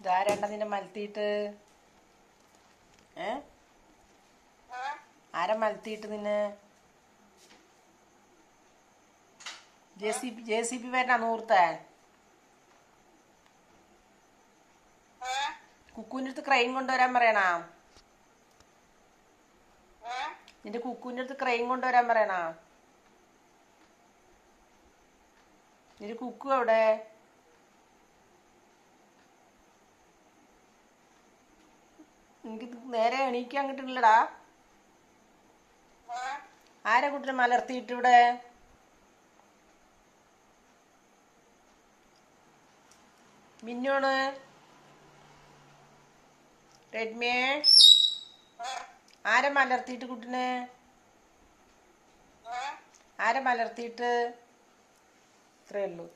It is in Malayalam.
ഇതാരണ്ട നിന്നെ മലത്തിയിട്ട്? ഏ? ആരാ മലത്തിയിട്ട് നിന്നെ? J C B J C B വരണ നൂർത്താൻ കുക്കുവിന്റെ അടുത്ത് ക്രെയിൻ കൊണ്ടുവരാൻ പറയണ? നിന്റെ കുക്കുവിന്റെ അടുത്ത് ക്രെയിൻ കൊണ്ടുവരാൻ പറയണ? നിന്റെ കുക്കു എവിടെ? എനിക്ക് നേരെ എണീക്കാൻ കിട്ടുന്നില്ലടാ. ആരെ കുട്ടിനെ മലർത്തിയിട്ട് ഇവിടെ? മിന്നോണ് റെഡ്മിയെ ആരെ മലർത്തിയിട്ട് കുട്ടിനെ? ആരെ മലർത്തിയിട്ട്? ഇത്രയേ ഉള്ളൂ.